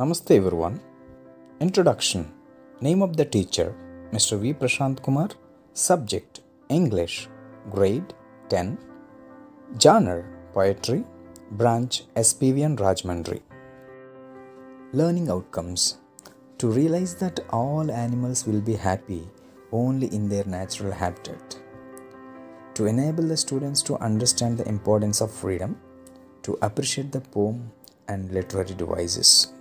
Namaste everyone. Introduction Name of the teacher Mr. V. Prasanth Kumar. Subject English. Grade 10. Genre Poetry. Branch SPVN Rajahmundry. Learning outcomes To realize that all animals will be happy only in their natural habitat. To enable the students to understand the importance of freedom. To appreciate the poem and literary devices.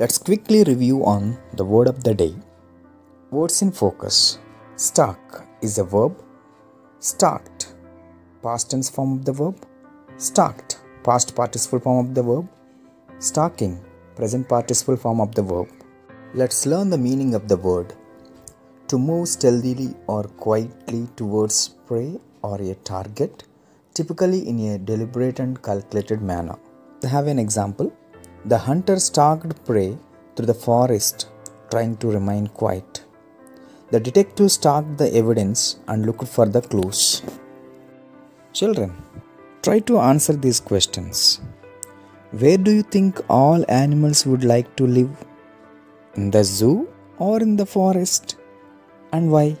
Let's quickly review on the word of the day. Words in focus. Stuck is a verb. Stalked, past tense form of the verb. Stalked, past participle form of the verb. Stalking, present participle form of the verb. Let's learn the meaning of the word. To move stealthily or quietly towards prey or a target, typically in a deliberate and calculated manner. I have an example. The hunter stalked prey through the forest, trying to remain quiet. The detective stalked the evidence and looked for the clues. Children, try to answer these questions. Where do you think all animals would like to live? In the zoo or in the forest? And why?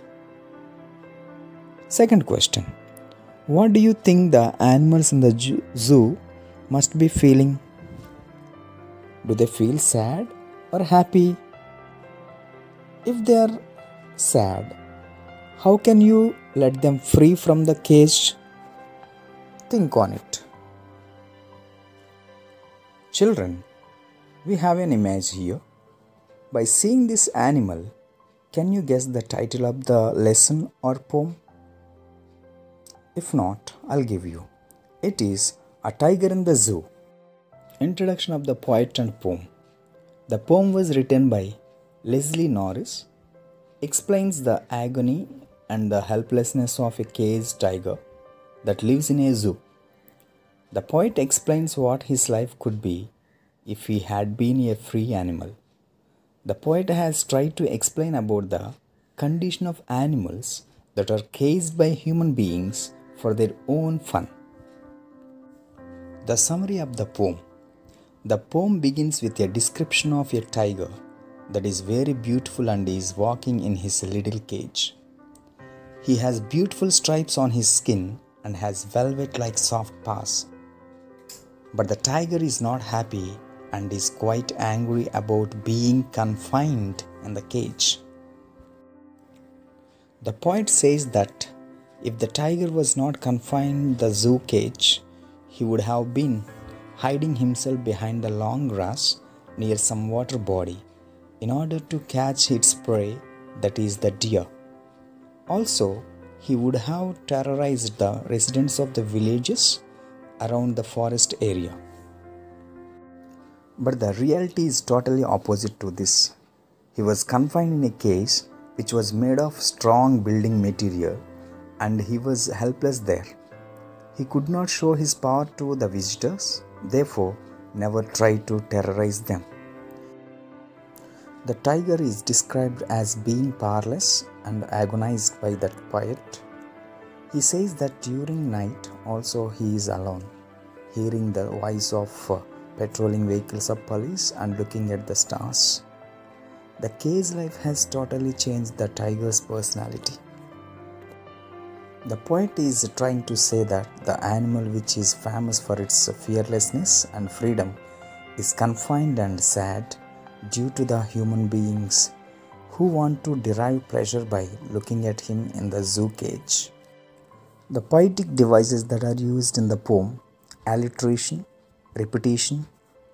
Second question What do you think the animals in the zoo must be feeling? Do they feel sad or happy? If they are sad, how can you let them free from the cage? Think on it. Children, we have an image here. By seeing this animal, can you guess the title of the lesson or poem? If not, I'll give you. It is A Tiger in the Zoo. Introduction of the poet and poem. The poem was written by Leslie Norris, explains the agony and the helplessness of a caged tiger that lives in a zoo. The poet explains what his life could be if he had been a free animal. The poet has tried to explain about the condition of animals that are caged by human beings for their own fun. The summary of the poem The poem begins with a description of a tiger that is very beautiful and is walking in his little cage. He has beautiful stripes on his skin and has velvet like soft paws. But the tiger is not happy and is quite angry about being confined in the cage. The poet says that if the tiger was not confined in the zoo cage, he would have been hiding himself behind the long grass near some water body in order to catch its prey, that is, the deer. Also, he would have terrorized the residents of the villages around the forest area. But the reality is totally opposite to this. He was confined in a cage which was made of strong building material and he was helpless there. He could not show his power to the visitors, therefore, never try to terrorize them. The tiger is described as being powerless and agonized by that poet. He says that during night also he is alone, hearing the voice of uh, patrolling vehicles of police and looking at the stars. The cage life has totally changed the tiger's personality. The poet is trying to say that the animal which is famous for its fearlessness and freedom is confined and sad due to the human beings who want to derive pleasure by looking at him in the zoo cage. The poetic devices that are used in the poem alliteration, repetition,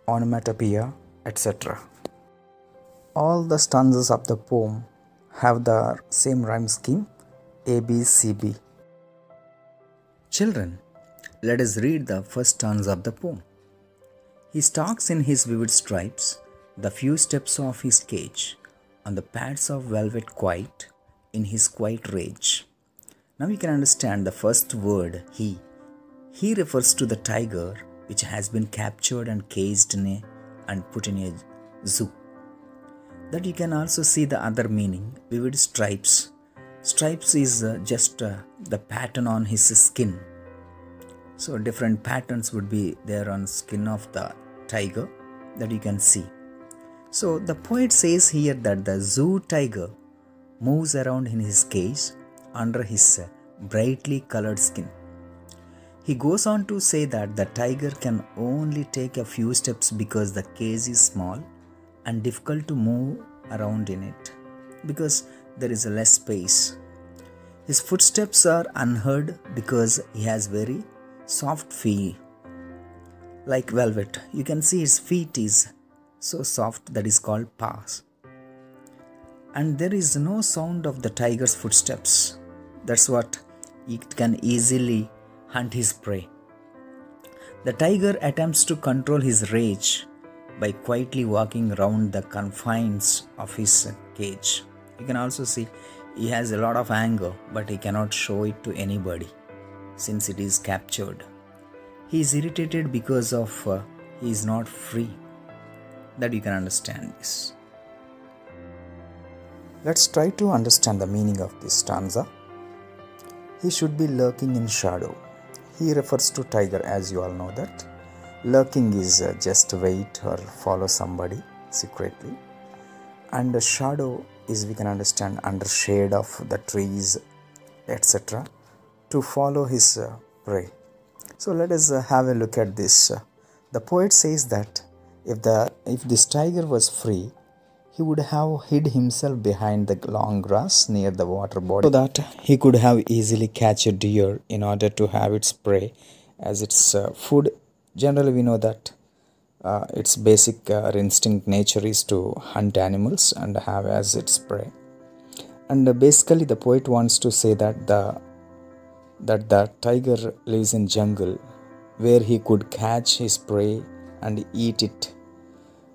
onomatopoeia, etc. All the stanzas of the poem have the same rhyme scheme A B C B. Children, let us read the first stanza of the poem. He stalks in his vivid stripes the few steps of his cage on the pads of velvet quiet in his quiet rage. Now you can understand the first word he. He refers to the tiger which has been captured and caged in a and put in a zoo. That you can also see the other meaning vivid stripes. Stripes is uh, just uh, the pattern on his skin. So different patterns would be there on skin of the tiger that you can see. So the poet says here that the zoo tiger moves around in his cage under his brightly colored skin. He goes on to say that the tiger can only take a few steps because the cage is small and difficult to move around in it because there is less space. His footsteps are unheard because he has very soft feet like velvet. You can see his feet is so soft that is called paws. And there is no sound of the tiger's footsteps. That's what it can easily hunt his prey. The tiger attempts to control his rage by quietly walking around the confines of his cage. You can also see he has a lot of anger, but he cannot show it to anybody since it is captured. He is irritated because of uh, he is not free. That you can understand this. Let's try to understand the meaning of this stanza. He should be lurking in shadow. He refers to tiger, as you all know that. Lurking is uh, just wait or follow somebody secretly. And shadow is, we can understand, under shade of the trees, etc., to follow his uh, prey. So let us uh, have a look at this. The poet says that if the if this tiger was free, he would have hid himself behind the long grass near the water body so that he could have easily catch a deer in order to have its prey as its uh, food generally we know that uh, its basic uh, instinct nature is to hunt animals and have as its prey. And uh, basically the poet wants to say that the that the tiger lives in jungle where he could catch his prey and eat it.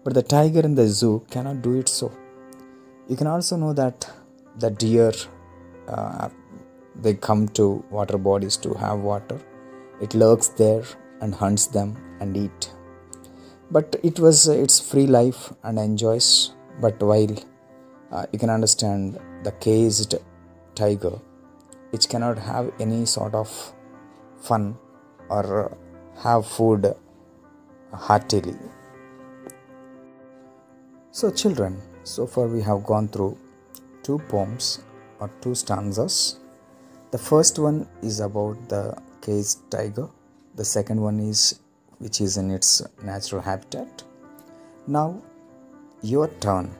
But the tiger in the zoo cannot do it so. You can also know that the deer uh, they come to water bodies to have water. It lurks there and hunts them and eat but it was uh, its free life and enjoys but while uh, you can understand the caged tiger which cannot have any sort of fun or have food heartily. So, children, so far we have gone through two poems or two stanzas. The first one is about the caged tiger, the second one is which is in its natural habitat. Now, your turn.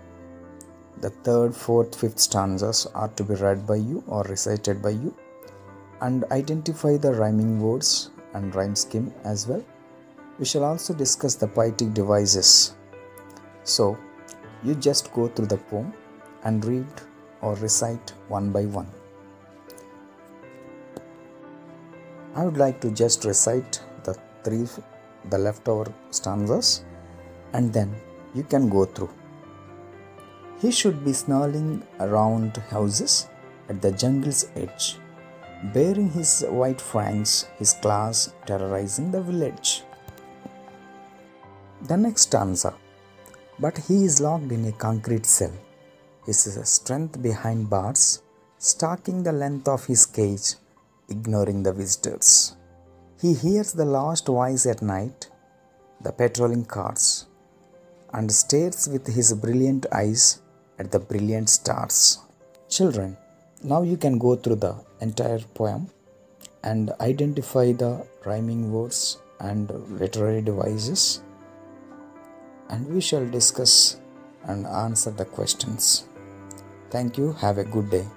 The third, fourth, fifth stanzas are to be read by you or recited by you and identify the rhyming words and rhyme scheme as well. We shall also discuss the poetic devices. So, you just go through the poem and read or recite one by one. I would like to just recite the three the leftover stanzas and then you can go through. He should be snarling around houses at the jungle's edge, bearing his white fangs, his claws terrorizing the village. The next stanza But he is locked in a concrete cell, his strength behind bars, stalking the length of his cage, ignoring the visitors. He hears the lost voice at night, the patrolling cars, and stares with his brilliant eyes at the brilliant stars. Children, now you can go through the entire poem and identify the rhyming words and literary devices, and we shall discuss and answer the questions. Thank you. Have a good day.